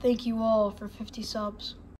Thank you all for 50 subs.